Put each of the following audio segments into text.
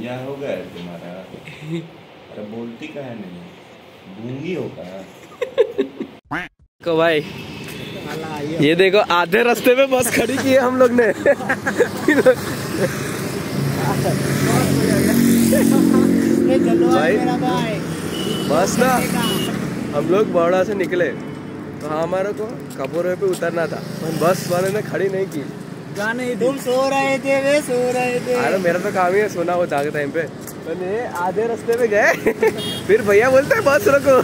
यह हो गया है तुम्हारा। अरे बोलती का है नहीं गूँगी होगा को भाई, ये देखो, आधे रास्ते में बस खड़ी की है हम लोग ने। भाई, बस ना, हम लोग बड़ा से निकले। तो हमारे को कपूरे पे उतरना था बस वाले ने खड़ी नहीं की। गाने तुम सो रहे थे वे सो रहे थे। अरे मेरा तो काम ही है सोना वो जागे टाइम पे। तो आधे रास्ते में गए। फिर भैया बोलते हैं बस रखो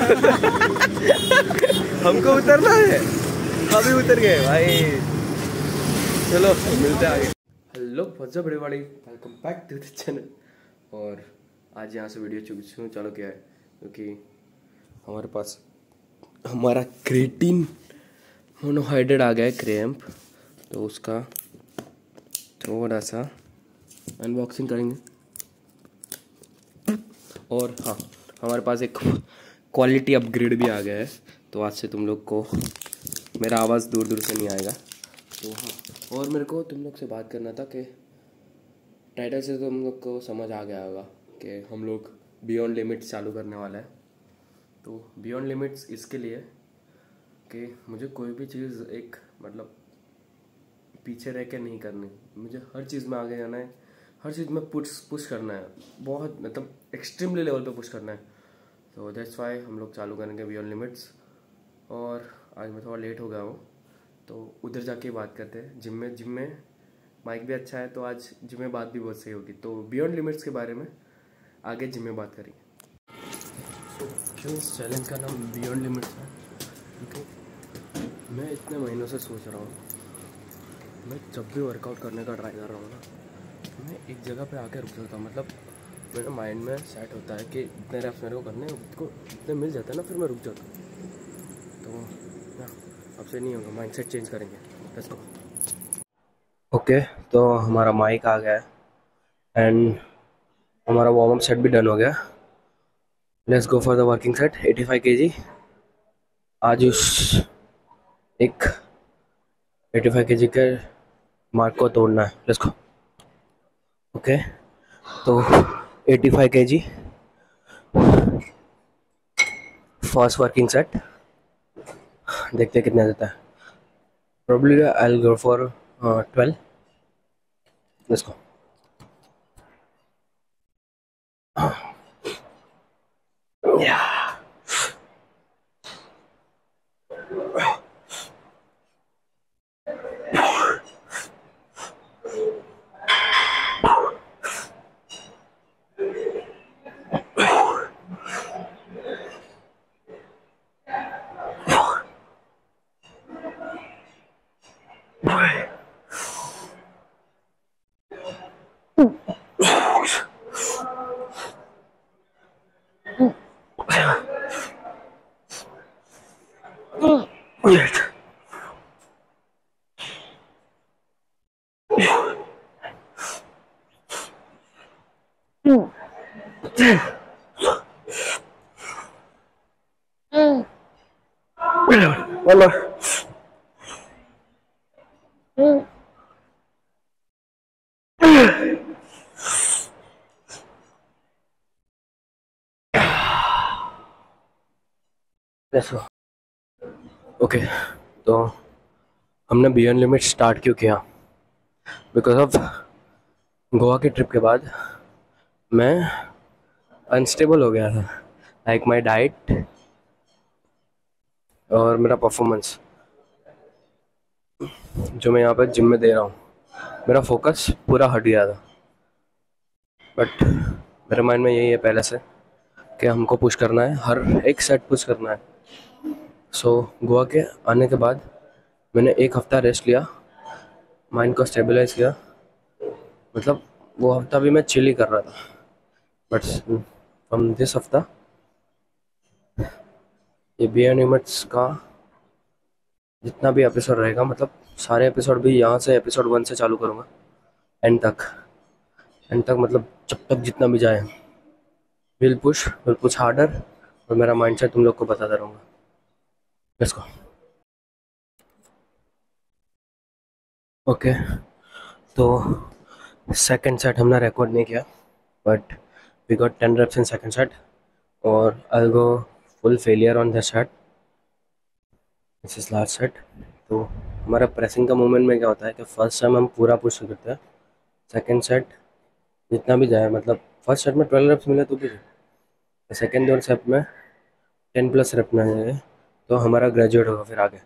हमको उतरना है। अभी उतर गए भाई। चलो मिलते हैं आगे। हेलो फज्जा बड़े वाली welcome back to the channel और आज यहाँ से वीडियो क्यों चालू किया है क्योंकि हमारे पास हमारा क्रेटिन मोनोहाइड्रेट आ गया है क्रेम्प तो उसका थोड़ा सा अनबॉक्सिंग करेंगे। और हाँ हमारे पास एक क्वालिटी अपग्रेड भी आ गया है तो आज से तुम लोग को मेरा आवाज़ दूर दूर से नहीं आएगा। तो हाँ और मेरे को तुम लोग से बात करना था कि टाइटल से तुम लोग को समझ आ गया होगा कि हम लोग बियॉन्ड लिमिट्स चालू करने वाला है। तो बियॉन्ड लिमिट्स इसके लिए कि मुझे कोई भी चीज़ एक मतलब पीछे रह के नहीं करनी। मुझे हर चीज़ में आगे जाना है। हर चीज़ में पुश पुश करना है। बहुत मतलब एक्सट्रीमली लेवल पे पुश करना है। तो दैट्स वाई हम लोग चालू करेंगे बियॉन्ड लिमिट्स और आज मैं थोड़ा लेट हो गया हूँ। तो उधर जाके बात करते हैं। जिम में जिम में माइक भी अच्छा है तो आज जिम में बात भी बहुत सही होगी। तो बियॉन्ड लिमिट्स के बारे में आगे जिम में बात करेंगे। तो क्यों इस चैलेंज का नाम बियॉन्ड लिमिट्स है? क्योंकि मैं इतने महीनों से सोच रहा हूँ। मैं जब भी वर्कआउट करने का ट्राई कर रहा हूँ ना, मैं एक जगह पे आके रुक जाता हूँ। मतलब मेरे माइंड में सेट होता है कि इतने रेप्स मेरे को करने को इतने मिल जाते हैं ना, फिर मैं रुक जाता हूँ। तो ना, अब से नहीं होगा माइंड सेट चेंज करेंगे। लेट्स गो ओके तो हमारा माइक आ गया है एंड हमारा वार्म अप सेट भी डन हो गया। Let's go for the working set 85 KG आज उस एक 85 केजी के मार्क को तोड़ना है। लेट्स गो ओके तो 85 फाइव के जी फ़र्स्ट वर्किंग सेट देखते हैं कितना देता है। I'll go for uh, 12 let's go. Yeah One more. Okay तो हमने बियॉन्ड लिमिट स्टार्ट क्यों किया? बिकॉज़ ऑफ़ गोवा की ट्रिप के बाद मैं अनस्टेबल हो गया था। लाइक माई डाइट और मेरा परफॉर्मेंस जो मैं यहाँ पर जिम में दे रहा हूँ, मेरा फोकस पूरा हट गया था। बट मेरे माइंड में यही है पहले से कि हमको पुश करना है, हर एक सेट पुश करना है। सो so, गोवा के आने के बाद मैंने एक हफ़्ता रेस्ट लिया माइंड को स्टेबलाइज किया। मतलब वो हफ़्ता भी मैं चिल ही कर रहा था। बट फ्रॉम दिस हफ़्ता ये बी एनिमेट्स का जितना भी एपिसोड रहेगा मतलब सारे एपिसोड भी यहाँ से एपिसोड वन से चालू करूँगा। एंड तक। एंड तक मतलब जब तक जितना भी जाए। Will push will push harder और मेरा माइंडसेट तुम लोग को बताता रहूँगा। लेट्स गो ओके तो सेकंड सेट हमने रिकॉर्ड नहीं किया, but we got 10 reps in second set or I'll go full failure on this set. This is last set तो हमारा प्रेसिंग का मूवमेंट में क्या होता है कि फ़र्स्ट टाइम हम पूरा पुश करते हैं. सेकंड सेट जितना भी जाए मतलब फ़र्स्ट सेट में ट्वेल्व रेप्स मिले तो भी। सेकंड और सेट में टेन प्लस रेप में जाए। तो हमारा ग्रेजुएट होगा फिर आगे।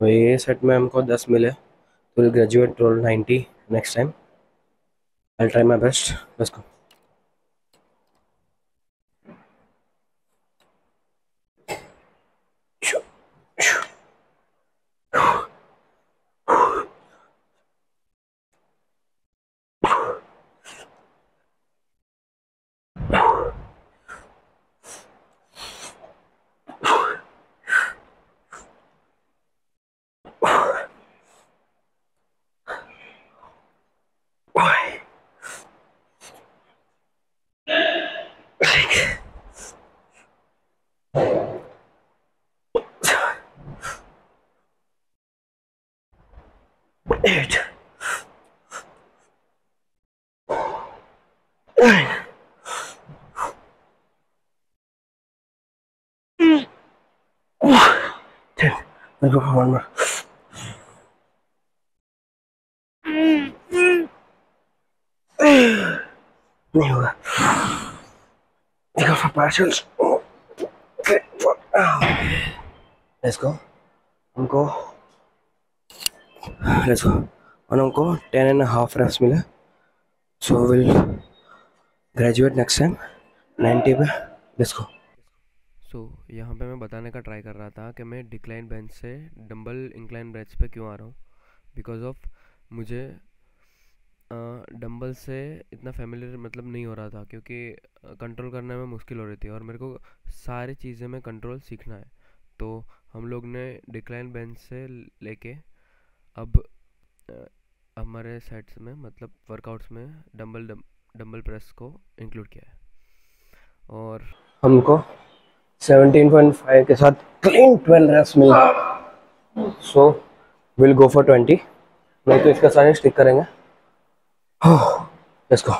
तो ये सेट में हमको दस मिले। तो will graduate twelve ninety next time I try my best बस को eight, nine, ten. Let's go for one more. नहीं होगा Take off our partials. Okay, let's go. हमको लेट्स गो और हमको टेन एंड हाफ़ रेप्स मिले। So will graduate next time ninety पे। Let's go so यहाँ पे मैं बताने का ट्राई कर रहा था कि मैं डिक्लाइन बेंच से डंबल इंक्लाइन बेंच पे क्यों आ रहा हूँ। बिकॉज़ ऑफ़ मुझे डंबल से इतना फेमिलियर मतलब नहीं हो रहा था, क्योंकि कंट्रोल करने में मुश्किल हो रही थी और मेरे को सारी चीज़ें में कंट्रोल सीखना है। तो हम लोग ने डिक्लाइन बेंच से लेके अब हमारे सेट्स में मतलब वर्कआउट्स में डंबल डंबल प्रेस को इंक्लूड किया है। और हमको 17.5 के साथ क्लीन 12 रेप्स मिल है। सो विल गो फॉर 20 नहीं तो इसका सारे स्टिक करेंगे। लेट्स गो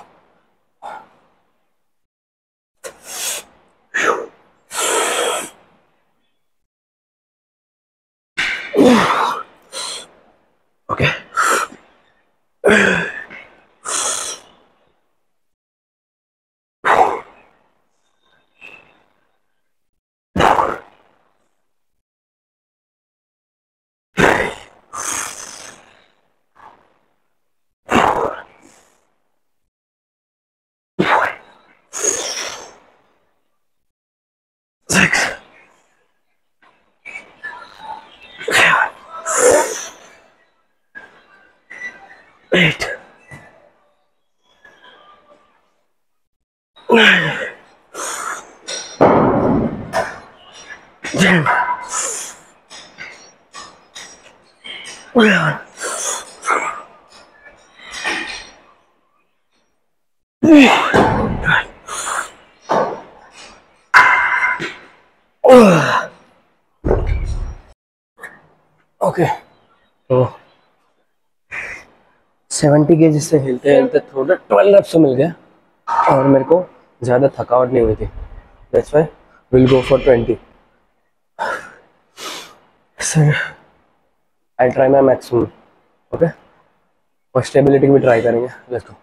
सेवेंटी के जिससे हिलते हिलते थोड़ा ट्वेल्व रेप्स मिल गया। और मेरे को ज़्यादा थकावट नहीं हुई थी। That's why will go for twenty sir I try my maximum okay और स्टेबिलिटी भी ट्राई करेंगे। Let's go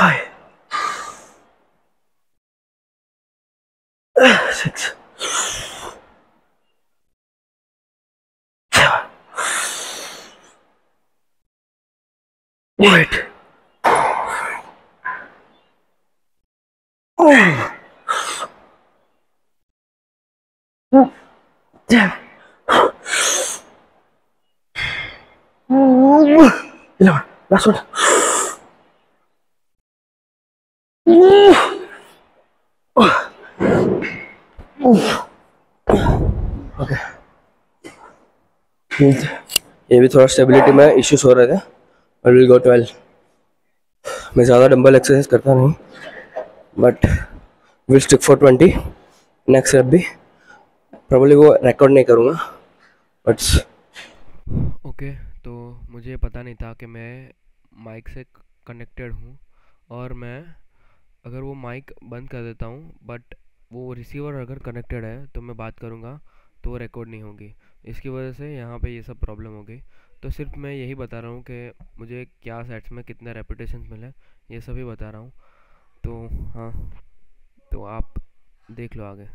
five, uh, six, seven, eight, nine, ten, eleven. Last one. Okay. ये भी थोड़ा स्टेबिलिटी में इश्यूज़ हो रहे थे और विल गो ट्वेल्व मैं ज़्यादा डंबल एक्सरसाइज करता नहीं but will stick for twenty next step भी प्रॉब्ली वो रिकॉर्ड नहीं करूँगा बट ओके तो मुझे पता नहीं था कि मैं माइक से कनेक्टेड हूँ, और मैं अगर वो माइक बंद कर देता हूँ बट वो रिसीवर अगर कनेक्टेड है तो मैं बात करूँगा तो वो रिकॉर्ड नहीं होगी। इसकी वजह से यहाँ पे ये सब प्रॉब्लम हो गई। तो सिर्फ़ मैं यही बता रहा हूँ कि मुझे क्या सेट्स में कितने रेपिटेशन मिले, ये सभी बता रहा हूँ। तो हाँ तो आप देख लो आगे।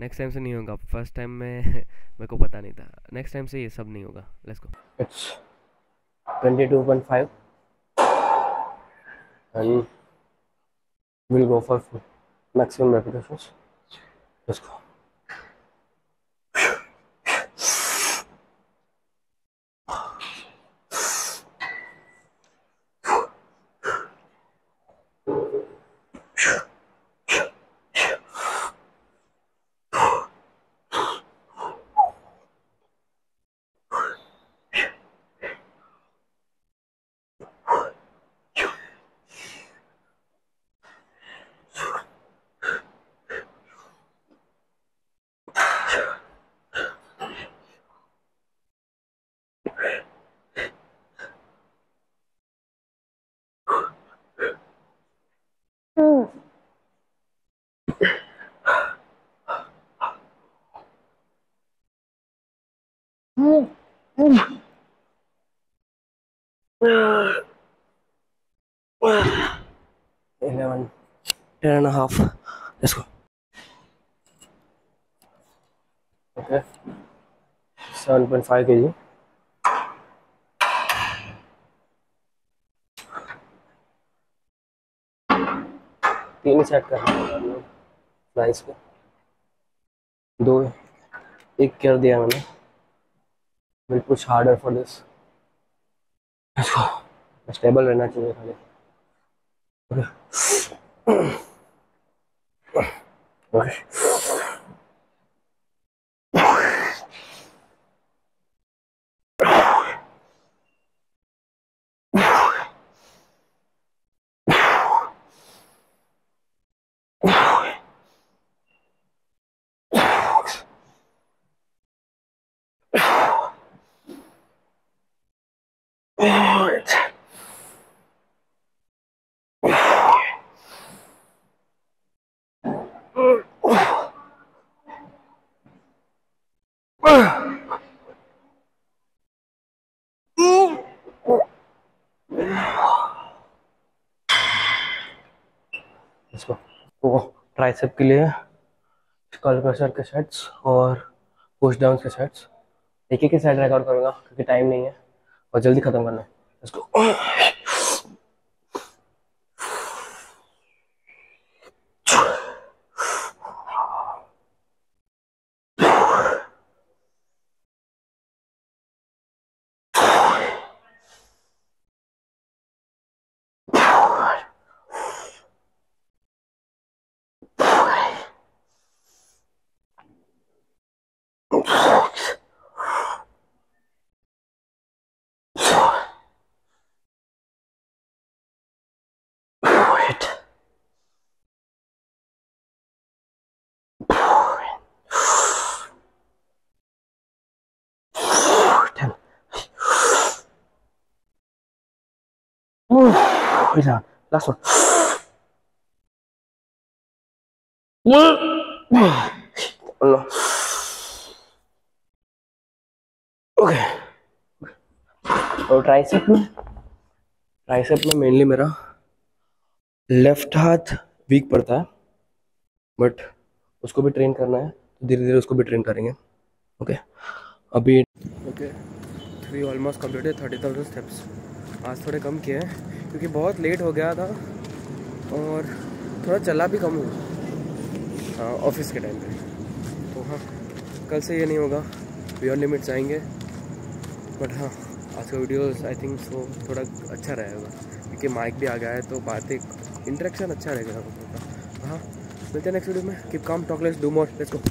नेक्स्ट टाइम से नहीं होगा। फ़र्स्ट टाइम में, मेरे को पता नहीं था। नेक्स्ट टाइम से ये सब नहीं होगा। Let's go it's twenty two point five and will go for maximum repetitions let's go and a half. Let's go. Okay. Seven point five kg. तीन ही सेट करना फ्लाइस पे दो एक कर दिया मैंने push harder for this stable रहना चाहिए खाली ओके इसको वो ट्राइसेप के लिए स्कल क्रशर के सेट्स और पुश डाउन के सेट्स एक एक ही सेट रिकॉर्ड करूँगा, क्योंकि टाइम नहीं है और जल्दी ख़त्म करना है। इसको Wait down. Last one. और ट्राइसेप में? ट्राइसेप में मेनली मेरा लेफ़्ट हाथ वीक पड़ता है बट उसको भी ट्रेन करना है तो धीरे धीरे उसको भी ट्रेन करेंगे। ओके अभी okay three almost completed thirty thousand steps आज थोड़े कम किए हैं, क्योंकि बहुत लेट हो गया था और थोड़ा चला भी कम हुआ हाँ ऑफ़िस के टाइम पे। तो हाँ कल से ये नहीं होगा। बियॉन्ड लिमिट्स आएँगे। बट हाँ आज का वीडियो आई थिंक सो थोड़ा अच्छा रहेगा। क्योंकि माइक भी आ गया है तो बातें इंटरेक्शन अच्छा रहेगा। हाँ मिलते हैं नेक्स्ट वीडियो में। Keep calm talk let's do more let's go